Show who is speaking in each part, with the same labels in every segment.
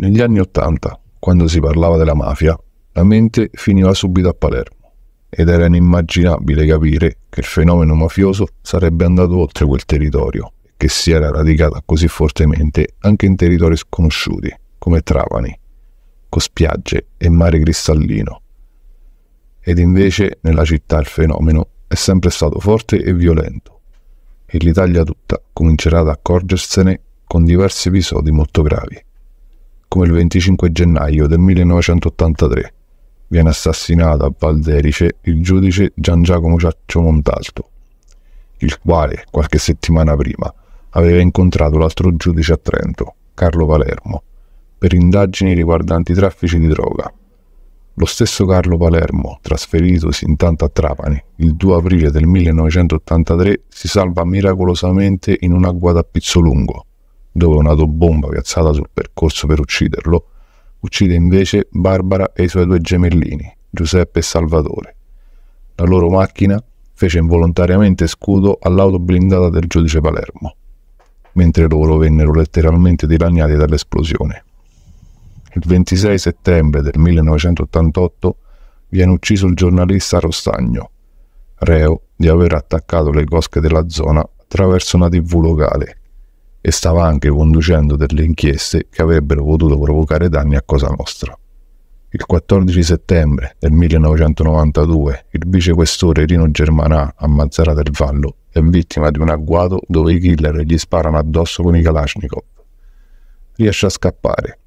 Speaker 1: Negli anni Ottanta, quando si parlava della mafia, la mente finiva subito a Palermo ed era inimmaginabile capire che il fenomeno mafioso sarebbe andato oltre quel territorio e che si era radicato così fortemente anche in territori sconosciuti come Trapani, con spiagge e mare cristallino. Ed invece nella città il fenomeno è sempre stato forte e violento e l'Italia tutta comincerà ad accorgersene con diversi episodi molto gravi come il 25 gennaio del 1983 viene assassinato a Valderice il giudice Gian Giacomo Ciaccio Montalto, il quale qualche settimana prima aveva incontrato l'altro giudice a Trento, Carlo Palermo, per indagini riguardanti traffici di droga. Lo stesso Carlo Palermo, trasferitosi intanto a Trapani il 2 aprile del 1983, si salva miracolosamente in un agguato a Pizzolungo, dove un'autobomba piazzata sul percorso per ucciderlo uccide invece Barbara e i suoi due gemellini, Giuseppe e Salvatore. La loro macchina fece involontariamente scudo all'auto blindata del giudice Palermo, mentre loro vennero letteralmente dilaniati dall'esplosione. Il 26 settembre del 1988 viene ucciso il giornalista Rostagno, reo di aver attaccato le cosche della zona attraverso una tv locale e stava anche conducendo delle inchieste che avrebbero potuto provocare danni a Cosa Nostra. Il 14 settembre del 1992 il vicequestore Rino Germanà a Mazzara del Vallo è vittima di un agguato dove i killer gli sparano addosso con i Kalashnikov. Riesce a scappare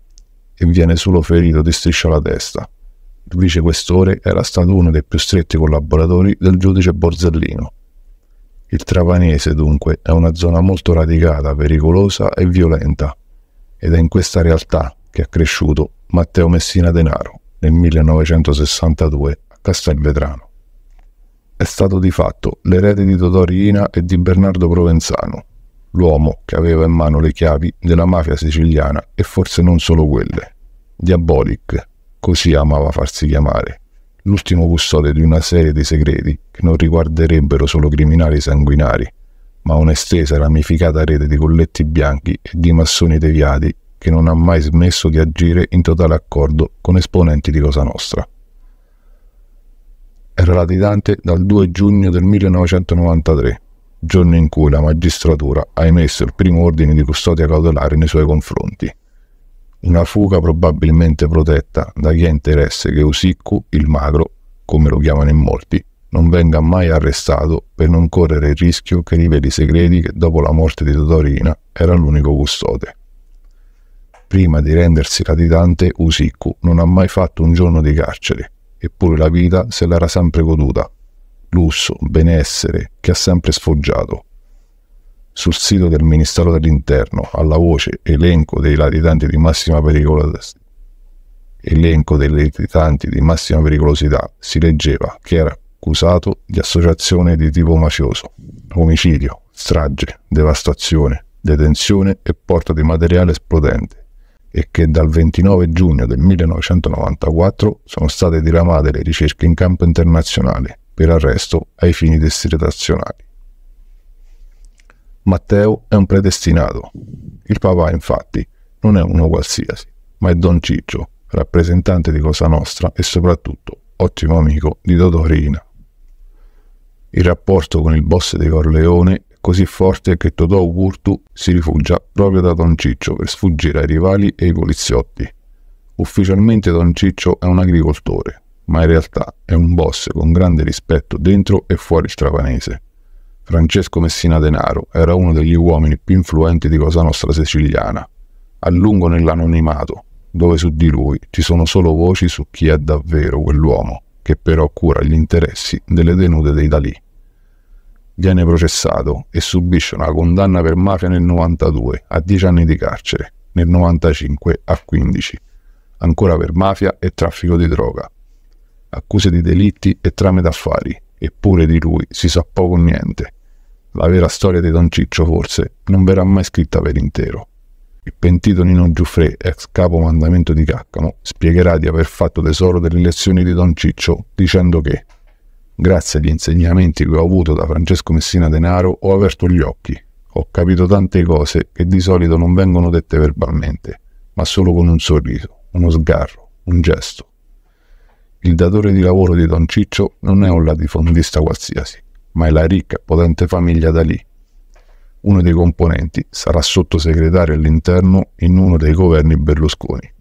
Speaker 1: e viene solo ferito di striscia alla testa. Il vicequestore era stato uno dei più stretti collaboratori del giudice Borzellino il Travanese, dunque, è una zona molto radicata, pericolosa e violenta, ed è in questa realtà che è cresciuto Matteo Messina Denaro nel 1962 a Castelvetrano. È stato di fatto l'erede di Totò Riina e di Bernardo Provenzano, l'uomo che aveva in mano le chiavi della mafia siciliana e forse non solo quelle. Diabolic, così amava farsi chiamare l'ultimo custode di una serie di segreti che non riguarderebbero solo criminali sanguinari, ma un'estesa ramificata rete di colletti bianchi e di massoni deviati che non ha mai smesso di agire in totale accordo con esponenti di Cosa Nostra. Era latitante dal 2 giugno del 1993, giorno in cui la magistratura ha emesso il primo ordine di custodia cautelare nei suoi confronti una fuga probabilmente protetta da chi ha interesse che Usiccu, il magro, come lo chiamano in molti, non venga mai arrestato per non correre il rischio che riveli segreti che dopo la morte di Totorina era l'unico custode. Prima di rendersi latitante, Usiccu non ha mai fatto un giorno di carcere, eppure la vita se l'era sempre goduta. Lusso, benessere, che ha sempre sfoggiato sul sito del Ministero dell'Interno alla voce elenco dei latitanti di massima pericolosità elenco dei latitanti di massima pericolosità si leggeva che era accusato di associazione di tipo mafioso, omicidio, strage, devastazione, detenzione e porta di materiale esplodente e che dal 29 giugno del 1994 sono state diramate le ricerche in campo internazionale per arresto ai fini destritazionali. Matteo è un predestinato. Il papà, infatti, non è uno qualsiasi, ma è Don Ciccio, rappresentante di Cosa Nostra e soprattutto ottimo amico di Rina. Il rapporto con il boss di Corleone è così forte che Totò Ugurtu si rifugia proprio da Don Ciccio per sfuggire ai rivali e ai poliziotti. Ufficialmente Don Ciccio è un agricoltore, ma in realtà è un boss con grande rispetto dentro e fuori il trapanese. Francesco Messina Denaro era uno degli uomini più influenti di Cosa Nostra siciliana, a lungo nell'anonimato, dove su di lui ci sono solo voci su chi è davvero quell'uomo, che però cura gli interessi delle tenute dei Dalì. Viene processato e subisce una condanna per mafia nel 92 a 10 anni di carcere, nel 95 a 15, ancora per mafia e traffico di droga, accuse di delitti e trame d'affari, eppure di lui si sa poco o niente la vera storia di Don Ciccio forse non verrà mai scritta per intero. Il pentito Nino Giuffre, ex capo mandamento di Caccamo, spiegherà di aver fatto tesoro delle lezioni di Don Ciccio dicendo che, grazie agli insegnamenti che ho avuto da Francesco Messina Denaro, ho aperto gli occhi, ho capito tante cose che di solito non vengono dette verbalmente, ma solo con un sorriso, uno sgarro, un gesto. Il datore di lavoro di Don Ciccio non è un latifondista qualsiasi, ma è la ricca e potente famiglia da lì. Uno dei componenti sarà sottosegretario all'interno in uno dei governi Berlusconi.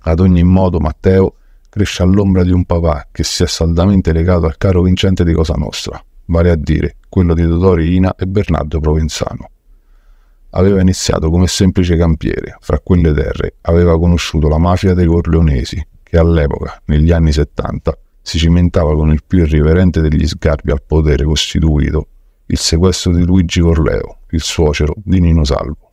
Speaker 1: Ad ogni modo Matteo cresce all'ombra di un papà che si è saldamente legato al caro vincente di Cosa Nostra, vale a dire quello di Dottori Ina e Bernardo Provenzano. Aveva iniziato come semplice campiere, fra quelle terre aveva conosciuto la mafia dei Corleonesi, che all'epoca, negli anni 70, si cimentava con il più irriverente degli sgarbi al potere costituito, il sequestro di Luigi Corleo, il suocero di Nino Salvo.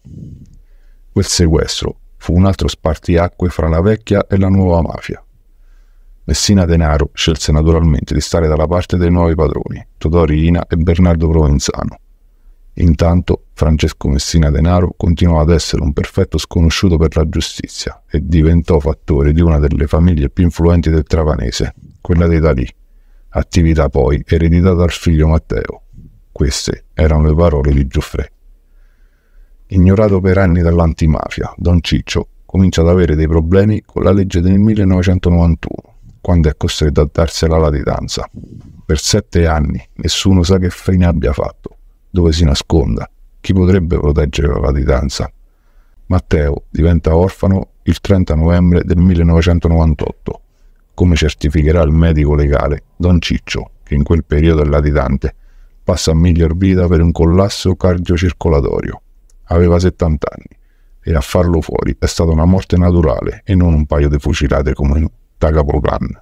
Speaker 1: Quel sequestro fu un altro spartiacque fra la vecchia e la nuova mafia. Messina Denaro scelse naturalmente di stare dalla parte dei nuovi padroni, Todori Ina e Bernardo Provenzano, Intanto Francesco Messina Denaro continuò ad essere un perfetto sconosciuto per la giustizia e diventò fattore di una delle famiglie più influenti del Travanese, quella dei Dalì, attività poi ereditata dal figlio Matteo. Queste erano le parole di Giuffre. Ignorato per anni dall'antimafia, Don Ciccio comincia ad avere dei problemi con la legge del 1991, quando è costretto a darsi alla latitanza. Per sette anni nessuno sa che fine abbia fatto dove si nasconda, chi potrebbe proteggere la latitanza. Matteo diventa orfano il 30 novembre del 1998, come certificherà il medico legale Don Ciccio, che in quel periodo è latitante, passa a miglior vita per un collasso cardiocircolatorio. Aveva 70 anni e a farlo fuori è stata una morte naturale e non un paio di fucilate come da Capoplan.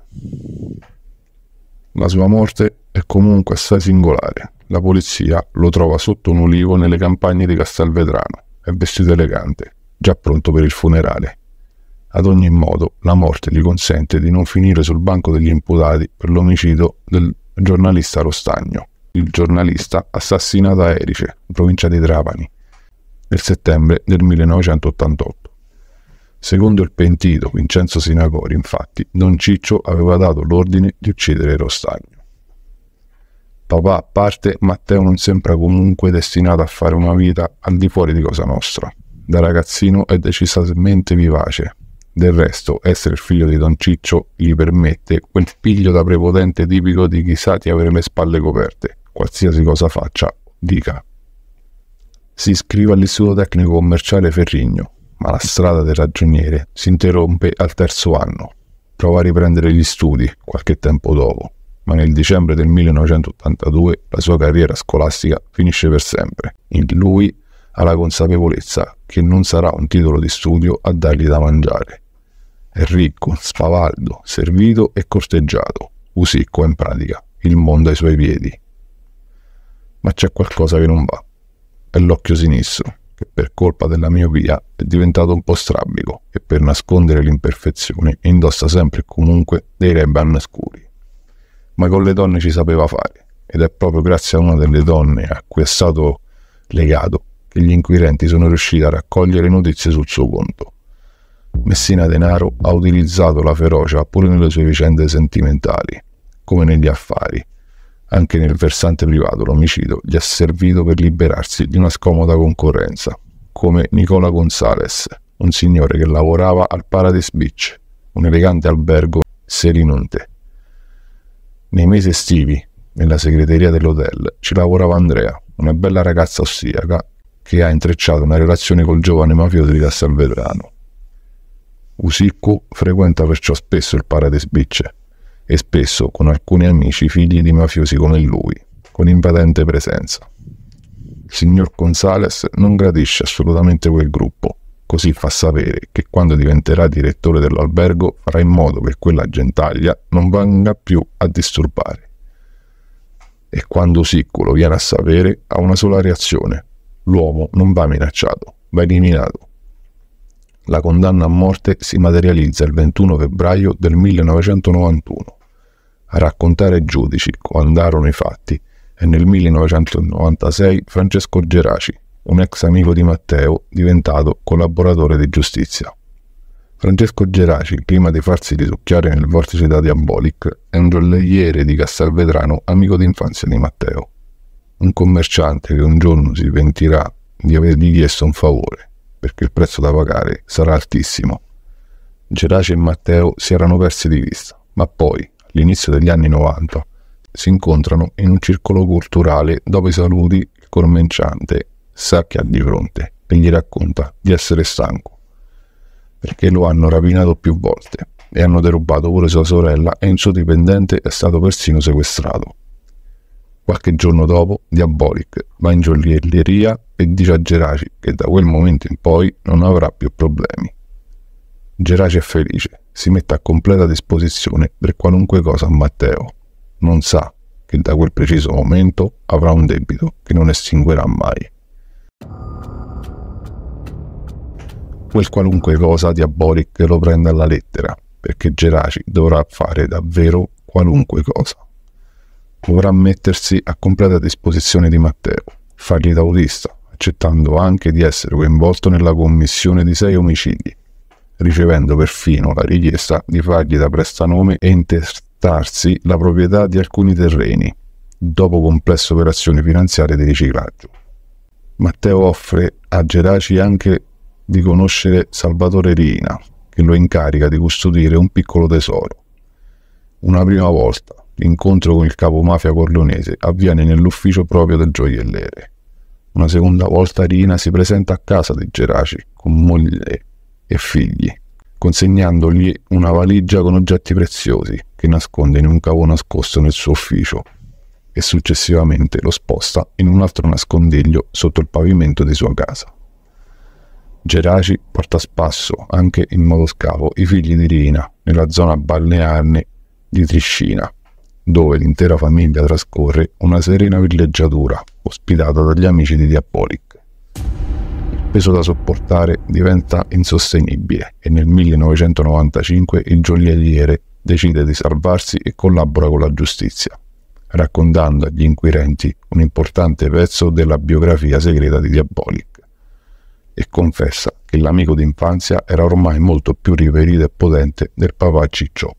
Speaker 1: La sua morte è comunque assai singolare. La polizia lo trova sotto un ulivo nelle campagne di Castelvetrano. È vestito elegante, già pronto per il funerale. Ad ogni modo, la morte gli consente di non finire sul banco degli imputati per l'omicidio del giornalista Rostagno, il giornalista assassinato a Erice, in provincia di Trapani, nel settembre del 1988. Secondo il pentito Vincenzo Sinagori, infatti, Don Ciccio aveva dato l'ordine di uccidere Rostagno. Papà a parte, Matteo non sembra comunque destinato a fare una vita al di fuori di Cosa Nostra. Da ragazzino è decisamente vivace. Del resto, essere figlio di Don Ciccio gli permette quel piglio da prepotente tipico di chi sa di avere le spalle coperte, qualsiasi cosa faccia, dica. Si iscrive all'Istituto Tecnico Commerciale Ferrigno, ma la strada del ragioniere si interrompe al terzo anno. Prova a riprendere gli studi qualche tempo dopo ma nel dicembre del 1982 la sua carriera scolastica finisce per sempre. In lui ha la consapevolezza che non sarà un titolo di studio a dargli da mangiare. È ricco, spavaldo, servito e corteggiato, usicco in pratica, il mondo ai suoi piedi. Ma c'è qualcosa che non va. È l'occhio sinistro, che per colpa della miopia è diventato un po' strabico e per nascondere l'imperfezione indossa sempre e comunque dei Ray-Ban scuri ma con le donne ci sapeva fare ed è proprio grazie a una delle donne a cui è stato legato che gli inquirenti sono riusciti a raccogliere notizie sul suo conto. Messina Denaro ha utilizzato la ferocia pure nelle sue vicende sentimentali, come negli affari. Anche nel versante privato l'omicidio gli ha servito per liberarsi di una scomoda concorrenza, come Nicola Gonzales, un signore che lavorava al Paradise Beach, un elegante albergo Selinonte nei mesi estivi, nella segreteria dell'hotel, ci lavorava Andrea, una bella ragazza austriaca che ha intrecciato una relazione col giovane mafioso di Castelvetrano. Usicco frequenta perciò spesso il Paradise Beach e spesso con alcuni amici figli di mafiosi come lui, con invadente presenza. Il signor Gonzales non gradisce assolutamente quel gruppo così fa sapere che quando diventerà direttore dell'albergo farà in modo che quella gentaglia non venga più a disturbare. E quando Siccolo viene a sapere ha una sola reazione. L'uomo non va minacciato, va eliminato. La condanna a morte si materializza il 21 febbraio del 1991. A raccontare ai giudici andarono i fatti è nel 1996 Francesco Geraci, un ex amico di Matteo diventato collaboratore di giustizia. Francesco Geraci, prima di farsi risucchiare nel vortice da Diabolic, è un gioielliere di Castelvetrano, amico d'infanzia di Matteo. Un commerciante che un giorno si pentirà di avergli chiesto un favore perché il prezzo da pagare sarà altissimo. Geraci e Matteo si erano persi di vista, ma poi, all'inizio degli anni 90, si incontrano in un circolo culturale dopo i saluti il commerciante sa che ha di fronte e gli racconta di essere stanco, perché lo hanno rapinato più volte e hanno derubato pure sua sorella e un suo dipendente è stato persino sequestrato. Qualche giorno dopo, Diabolic va in gioielleria e dice a Geraci che da quel momento in poi non avrà più problemi. Geraci è felice, si mette a completa disposizione per qualunque cosa a Matteo. Non sa che da quel preciso momento avrà un debito che non estinguerà mai. Quel qualunque cosa Diabolic lo prende alla lettera, perché Geraci dovrà fare davvero qualunque cosa dovrà mettersi a completa disposizione di Matteo, fargli da autista, accettando anche di essere coinvolto nella commissione di sei omicidi, ricevendo perfino la richiesta di fargli da prestanome e intestarsi la proprietà di alcuni terreni, dopo complesse operazioni finanziarie di riciclaggio. Matteo offre a Geraci anche di conoscere Salvatore Rina, che lo incarica di custodire un piccolo tesoro. Una prima volta, L'incontro con il capo mafia corleonese avviene nell'ufficio proprio del gioielliere. Una seconda volta Rina si presenta a casa di Geraci con moglie e figli, consegnandogli una valigia con oggetti preziosi che nasconde in un cavo nascosto nel suo ufficio e successivamente lo sposta in un altro nascondiglio sotto il pavimento di sua casa. Geraci porta a spasso, anche in modo scavo, i figli di Rina nella zona balneare di Triscina, dove l'intera famiglia trascorre una serena villeggiatura ospitata dagli amici di Diabolic. Il peso da sopportare diventa insostenibile e nel 1995 il gioielliere decide di salvarsi e collabora con la giustizia, raccontando agli inquirenti un importante pezzo della biografia segreta di Diabolic e confessa che l'amico d'infanzia era ormai molto più riverito e potente del papà Cicciò.